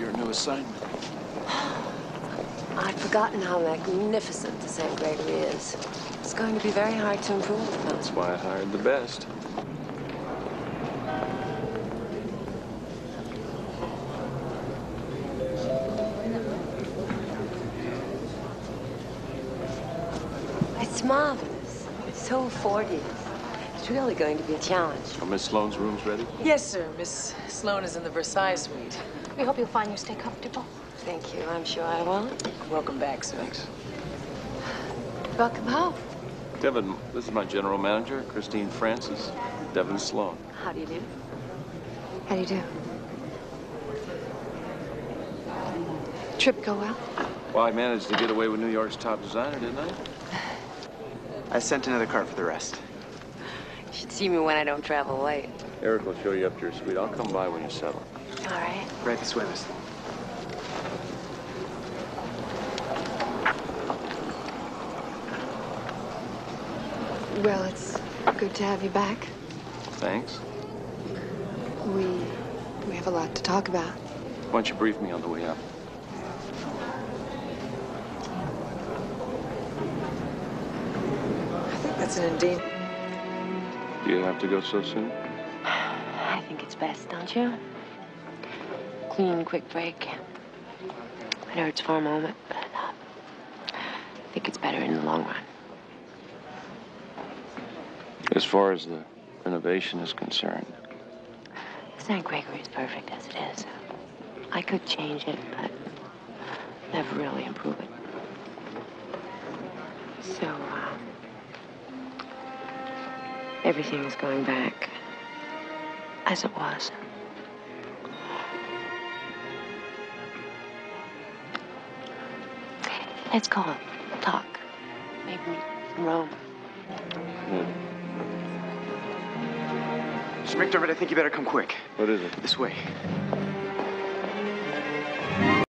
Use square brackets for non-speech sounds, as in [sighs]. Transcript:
your new assignment? I'd forgotten how magnificent the St. Gregory is. It's going to be very hard to improve That's why I hired the best. It's marvelous. It's so 40s. It's really going to be a challenge. Oh, Miss Sloan's room's ready? Yes, sir. Miss Sloan is in the Versailles suite. We hope you'll find your stay comfortable. Thank you. I'm sure I will. Welcome back, sir. Thanks. Welcome home. Devin, this is my general manager, Christine Francis. Devin Sloan. How do you do? How do you do? Trip go well? Well, I managed to get away with New York's top designer, didn't I? I sent another cart for the rest. You should see me when I don't travel late. Eric will show you up to your suite. I'll come by when you settle. All right. Right this way, miss. Well, it's good to have you back. Thanks. We we have a lot to talk about. Why don't you brief me on the way up? I think that's an indeed. Do you have to go so soon? [sighs] I think it's best, don't you? Clean, quick break. It hurts for a moment, but uh, I think it's better in the long run. As far as the renovation is concerned, St. Gregory's perfect as it is. I could change it, but never really improve it. So, uh, everything is going back as it was. Let's call it talk. Maybe in Rome. Mr. McDermott, I think you better come quick. what is it? This way.